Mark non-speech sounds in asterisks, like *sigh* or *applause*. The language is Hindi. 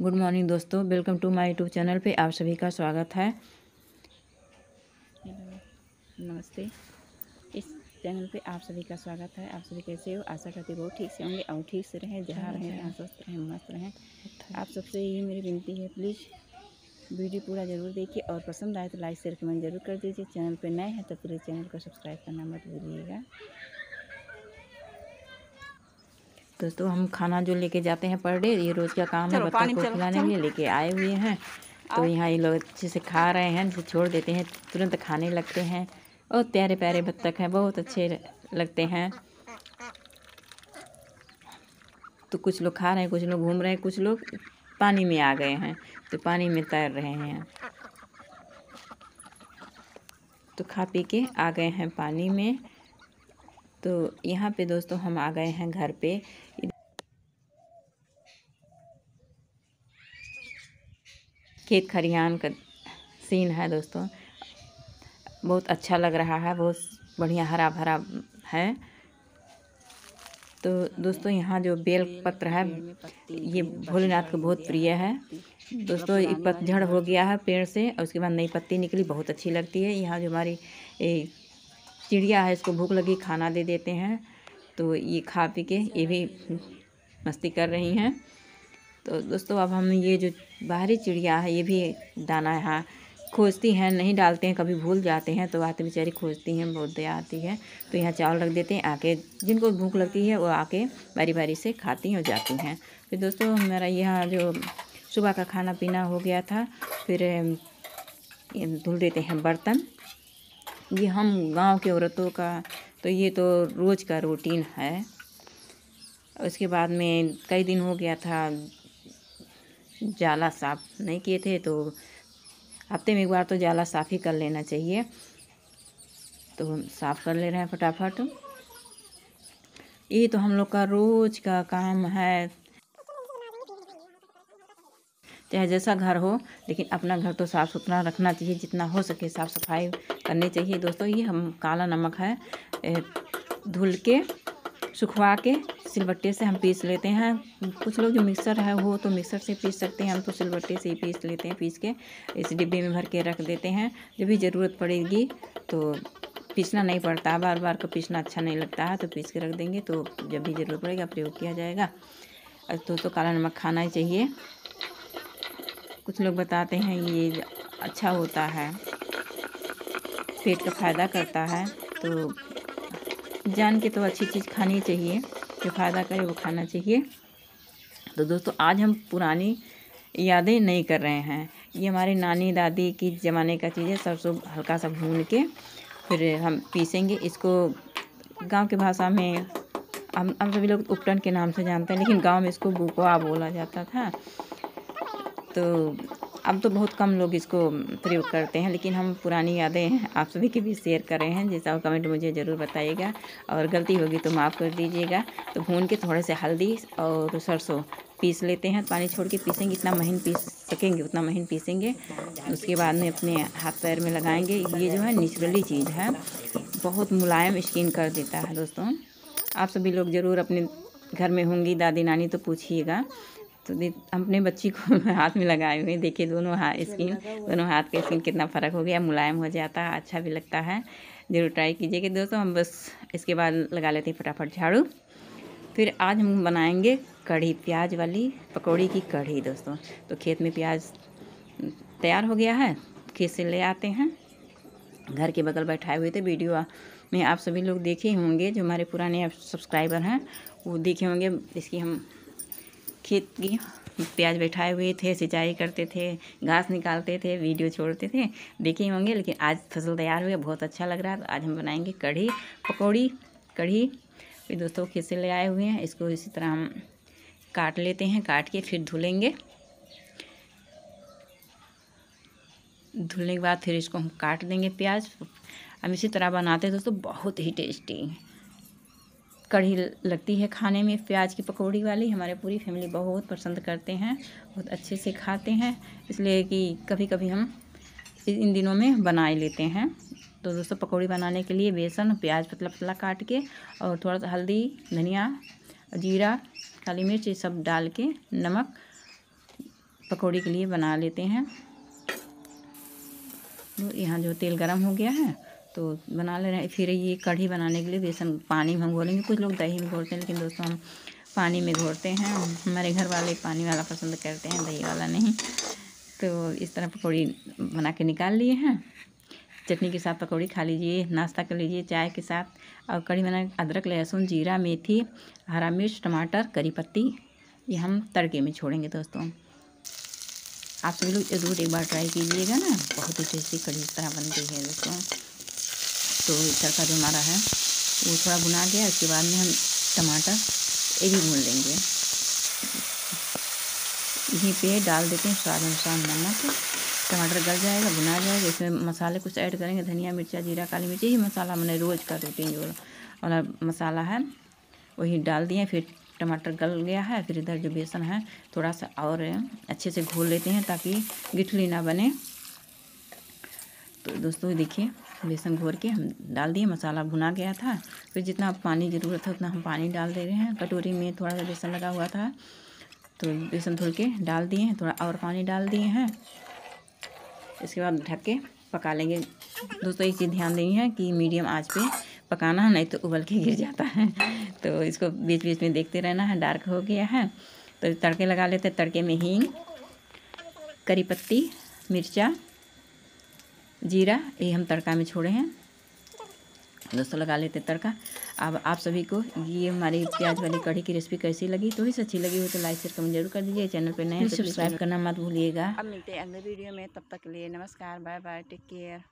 गुड मॉर्निंग दोस्तों welcome to my YouTube channel पे आप सभी का स्वागत है। नमस्ते इस चैनल पे आप सभी का स्वागत है। आप सभी कैसे हो? आशा करती बहुत ठीक से होंगे और ठीक से रहें जहाँ रहें जहाँ स्वस्थ रहें मस्त रहें। आप सबसे यही मेरी विनती है प्लीज़ वीडियो पूरा ज़रूर देखिए और पसंद आए तो लाइक शेयर कमेंट ज़रूर कर दीजिए। चैनल पर नए हैं तो पूरे चैनल को सब्सक्राइब करना मत भूलिएगा। दोस्तों हम खाना जो लेके जाते हैं पर डे ये रोज़ का काम है बच्चों को खिलाने के लिए लेके आए हुए हैं। तो यहाँ ये लोग अच्छे से खा रहे हैं जैसे छोड़ देते हैं तुरंत खाने लगते हैं। और प्यारे प्यारे बत्तख हैं बहुत अच्छे लगते हैं। तो कुछ लोग खा रहे हैं कुछ लोग घूम रहे हैं कुछ लोग पानी में आ गए हैं तो पानी में तैर रहे हैं। तो खा पी के आ गए हैं पानी में। तो यहाँ पे दोस्तों हम आ गए हैं घर पे। खेत खरियान का सीन है दोस्तों। बहुत अच्छा लग रहा है, बहुत बढ़िया हरा भरा है। तो दोस्तों यहाँ जो बेल पत्र है, ये भोलेनाथ को बहुत प्रिय है। दोस्तों ये पतझड़ हो गया है पेड़ से और उसके बाद नई पत्ती निकली, बहुत अच्छी लगती है। यहाँ जो हमारी चिड़िया है, इसको भूख लगी, खाना दे देते हैं। तो ये खा पी के ये भी मस्ती कर रही हैं। तो दोस्तों, अब हम ये जो बाहरी चिड़िया है, ये भी दाना यहाँ खोजती हैं, नहीं डालते हैं, कभी भूल जाते हैं तो आते बेचारी खोजती हैं, बहुत दया आती है। तो यहाँ चावल रख देते हैं, आके जिनको भूख लगती है, वो आके बारी बारी से खाती और जाती हैं। फिर दोस्तों मेरा यहाँ जो सुबह का खाना पीना हो गया था, फिर धुल देते हैं बर्तन। ये हम गाँव के औरतों का तो ये तो रोज़ का रूटीन है। उसके बाद में कई दिन हो गया था, जाला साफ़ नहीं किए थे तो हफ़्ते में एक बार तो जाला साफ़ ही कर लेना चाहिए। तो हम साफ़ कर ले रहे हैं फटाफट। ये तो हम लोग का रोज़ का काम है। चाहे जैसा घर हो, लेकिन अपना घर तो साफ़ सुथरा रखना चाहिए, जितना हो सके साफ़ सफ़ाई करनी चाहिए। दोस्तों, ये हम काला नमक है धुल के, सुखवा के सिलबट्टे से हम पीस लेते हैं। कुछ लोग जो मिक्सर है, वो तो मिक्सर से पीस सकते हैं, हम तो सिलबट्टे से ही पीस लेते हैं, पीस के इस डिब्बे में भर के रख देते हैं। जब भी ज़रूरत पड़ेगी तो पीसना नहीं पड़ता बार बार को पीसना अच्छा नहीं लगता है तो पीस के रख देंगे तो जब भी ज़रूरत पड़ेगा प्रयोग किया जाएगा। तो तो काला नमक खाना ही चाहिए। कुछ लोग बताते हैं ये अच्छा होता है। पेट का फ़ायदा करता है तो जान के तो अच्छी चीज़ खानी चाहिए, जो फ़ायदा करे वो खाना चाहिए। तो दोस्तों, आज हम पुरानी यादें नहीं कर रहे हैं। ये हमारे नानी दादी की ज़माने का चीज़ है सरसों हल्का सा भून के फिर हम पीसेंगे। इसको गाँव के भाषा में हम हम सभी लोग उपटन के नाम से जानते हैं, लेकिन गाँव में इसको बुकवा बोला जाता था। तो अब तो बहुत कम लोग इसको प्रयोग करते हैं, लेकिन हम पुरानी यादें आप सभी के भी शेयर कर रहे हैं, जैसा कमेंट मुझे ज़रूर बताइएगा, और गलती होगी तो माफ़ कर दीजिएगा। तो भून के थोड़े से हल्दी और सरसों पीस लेते हैं, पानी छोड़ के पीसेंगे, इतना महीन पीस सकेंगे, उतना महीन पीसेंगे। उसके बाद में अपने हाथ पैर में लगाएँगे। ये जो है नेचुरली चीज़ है, बहुत मुलायम स्किन कर देता है दोस्तों। आप सभी लोग ज़रूर अपने घर में होंगी, दादी नानी तो पूछिएगा। तो अपने बच्ची को *laughs* हाथ में लगाए हुए देखिए दोनों हाथ स्किन दोनों हाथ के स्किन कितना फ़र्क हो गया मुलायम हो जाता है अच्छा भी लगता है। ज़रूर ट्राई कीजिएगा दोस्तों हम बस इसके बाद लगा लेते हैं फटाफट झाड़ू। फिर आज हम बनाएँगे कढ़ी प्याज वाली पकौड़ी की कढ़ी दोस्तों। तो खेत में प्याज तैयार हो गया है खेत से ले आते हैं। घर के बगल बैठाए हुए थे वीडियो में आप सभी लोग देखे होंगे जो हमारे पुराने सब्सक्राइबर हैं वो देखे होंगे इसकी हम खेत की प्याज बैठाए हुए थे, सिंचाई करते थे, घास निकालते थे, वीडियो छोड़ते थे, देखे होंगे, लेकिन आज फ़सल तैयार हुई, बहुत अच्छा लग रहा है। तो आज हम बनाएँगे कढ़ी पकौड़ी, कढ़ी। फिर दोस्तों खेत से ले आए हुए हैं, इसको इसी तरह हम काट लेते हैं, काट के फिर धुलेंगे। धुलने के बाद फिर इसको हम काट देंगे प्याज। हम इसी तरह बनाते हैं, दोस्तों, बहुत ही टेस्टी। कढ़ी लगती है खाने में। प्याज की पकौड़ी वाली हमारे पूरी फैमिली बहुत पसंद करते हैं, बहुत अच्छे से खाते हैं। इसलिए कि कभी कभी हम इन दिनों में बना ही लेते हैं। तो दोस्तों, पकौड़ी बनाने के लिए बेसन, प्याज पतला पतला काट के और थोड़ा सा हल्दी, धनिया, जीरा, काली मिर्च, ये सब डाल के नमक पकौड़ी के लिए बना लेते हैं। तो यहाँ जो तेल गरम हो गया है तो बना ले रहे हैं। फिर ये कढ़ी बनाने के लिए बेसन, पानी में हम घोलेंगे। कुछ लोग दही में घोलते हैं, लेकिन दोस्तों हम पानी में घोलते हैं। हमारे घर वाले पानी वाला पसंद करते हैं, दही वाला नहीं। तो इस तरह पकौड़ी बना के निकाल लिए हैं। चटनी के साथ पकौड़ी खा लीजिए, नाश्ता कर लीजिए चाय के साथ। और कढ़ी बना, अदरक, लहसुन, जीरा, मेथी, हरा मिर्च, टमाटर, करी पत्ती, ये हम तड़के में छोड़ेंगे दोस्तों। आप सभी लोग ज़रूर एक बार ट्राई कीजिएगा ना। बहुत ही टेस्टी कढ़ी इस तरह बनती है दोस्तों। तो तड़का जो हमारा है, वो थोड़ा भुना गया, उसके बाद में हम टमाटर ये भी भून लेंगे। यहीं पे डाल देते हैं स्वाद अनुसार नमक। टमाटर गल जाएगा, भुना जाएगा, इसमें मसाले कुछ ऐड करेंगे, धनिया, मिर्चा, जीरा, काली मिर्च, यही मसाला मैंने रोज़ का रूटीन जो वाला मसाला है। वही डाल दिए, फिर टमाटर गल गया है, फिर इधर जो बेसन है, थोड़ा सा और अच्छे से घोल लेते हैं ताकि गिठली ना बने। तो दोस्तों देखिए बेसन घोर के हम डाल दिए, मसाला भुना गया था। फिर जितना पानी ज़रूरत है उतना हम पानी डाल दे रहे हैं। कटोरी में थोड़ा सा बेसन लगा हुआ था तो बेसन धुल के डाल दिए हैं, थोड़ा और पानी डाल दिए हैं। इसके बाद ढक के पका लेंगे। दोस्तों एक चीज़ ध्यान देनी है कि मीडियम आँच पे पकाना है नहीं तो उबल के गिर जाता है। तो इसको बीच बीच में देखते रहना है, डार्क हो गया है। तो तड़के लगा लेते तड़के में हींग, करी पत्ती, मिर्चा जीरा ये हम तड़का में छोड़े हैं। दोस्तों लगा लेते तड़का। अब आप सभी को ये हमारी प्याज वाली कढ़ी की रेसिपी कैसी लगी? तो इस अच्छी लगी हो तो लाइक शेयर कमेंट ज़रूर कर दीजिए। चैनल पर नए तो सब्सक्राइब करना मत भूलिएगा। अब मिलते हैं अगले वीडियो में। तब तक के लिए नमस्कार बाय बाय टेक केयर